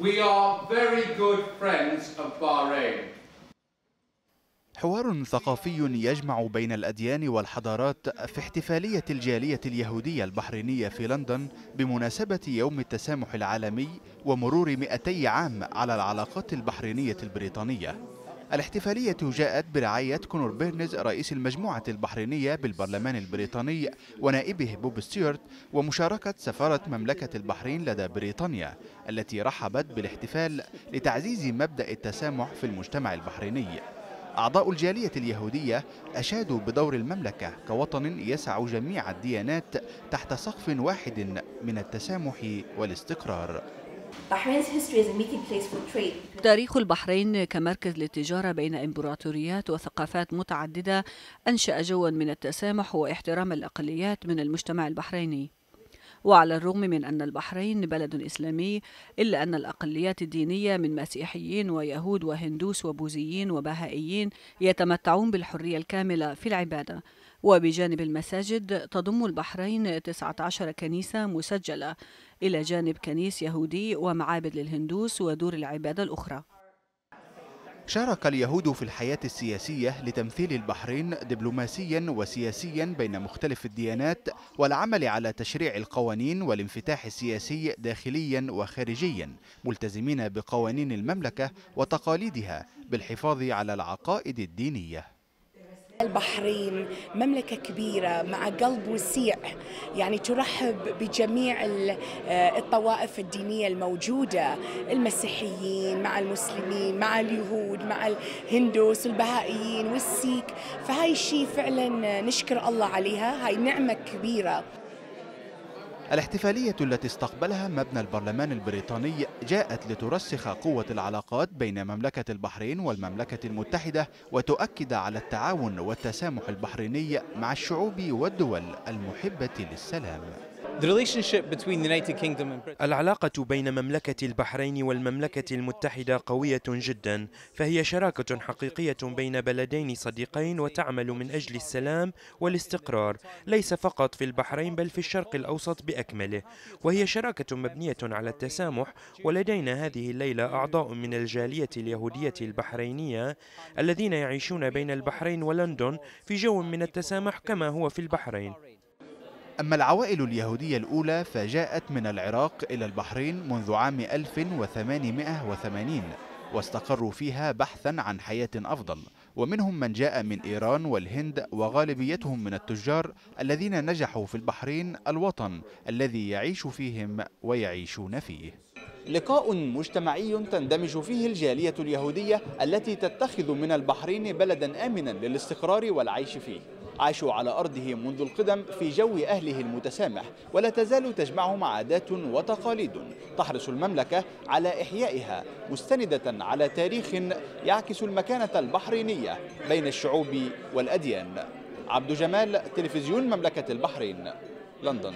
We are very good friends of Bahrain. حوار ثقافي يجمع بين الأديان والحضارات في احتفالية الجالية اليهودية البحرينية في لندن بمناسبة يوم التسامح العالمي ومرور 200 عام على العلاقات البحرينية البريطانية الاحتفالية جاءت برعاية كونور بيرنز رئيس المجموعة البحرينية بالبرلمان البريطاني ونائبه بوب ستيوارت ومشاركة سفارة مملكة البحرين لدى بريطانيا التي رحبت بالاحتفال لتعزيز مبدأ التسامح في المجتمع البحريني. أعضاء الجالية اليهودية أشادوا بدور المملكة كوطن يسع جميع الديانات تحت سقف واحد من التسامح والاستقرار. تاريخ البحرين كمركز للتجارة بين إمبراطوريات وثقافات متعددة أنشأ جوا من التسامح واحترام الأقليات من المجتمع البحريني. وعلى الرغم من أن البحرين بلد إسلامي إلا أن الأقليات الدينية من مسيحيين ويهود وهندوس وبوذيين وبهائيين يتمتعون بالحرية الكاملة في العبادة. وبجانب المساجد تضم البحرين 19 كنيسة مسجلة إلى جانب كنيس يهودي ومعابد للهندوس ودور العبادة الأخرى. شارك اليهود في الحياة السياسية لتمثيل البحرين دبلوماسيا وسياسيا بين مختلف الديانات والعمل على تشريع القوانين والانفتاح السياسي داخليا وخارجيا ملتزمين بقوانين المملكة وتقاليدها بالحفاظ على العقائد الدينية. البحرين مملكة كبيرة مع قلب وسيع. يعني ترحب بجميع الطوائف الدينية الموجودة المسيحيين مع المسلمين مع اليهود مع الهندوس البهائيين والسيك. فهاي الشيء فعلا نشكر الله عليها هاي نعمة كبيرة. الاحتفالية التي استقبلها مبنى البرلمان البريطاني جاءت لترسخ قوة العلاقات بين مملكة البحرين والمملكة المتحدة وتؤكد على التعاون والتسامح البحريني مع الشعوب والدول المحبة للسلام. العلاقة بين مملكة البحرين والمملكة المتحدة قوية جدا فهي شراكة حقيقية بين بلدين صديقين وتعمل من أجل السلام والاستقرار ليس فقط في البحرين بل في الشرق الأوسط بأكمله. وهي شراكة مبنية على التسامح ولدينا هذه الليلة أعضاء من الجالية اليهودية البحرينية الذين يعيشون بين البحرين ولندن في جو من التسامح كما هو في البحرين. أما العوائل اليهودية الأولى فجاءت من العراق إلى البحرين منذ عام 1880 واستقروا فيها بحثا عن حياة أفضل. ومنهم من جاء من إيران والهند وغالبيتهم من التجار الذين نجحوا في البحرين الوطن الذي يعيش فيهم ويعيشون فيه. لقاء مجتمعي تندمج فيه الجالية اليهودية التي تتخذ من البحرين بلدا آمنا للاستقرار والعيش فيه. عاشوا على أرضه منذ القدم في جو أهله المتسامح ولا تزال تجمعهم عادات وتقاليد تحرص المملكة على إحيائها مستندة على تاريخ يعكس المكانة البحرينية بين الشعوب والأديان. عبد جمال تلفزيون مملكة البحرين لندن.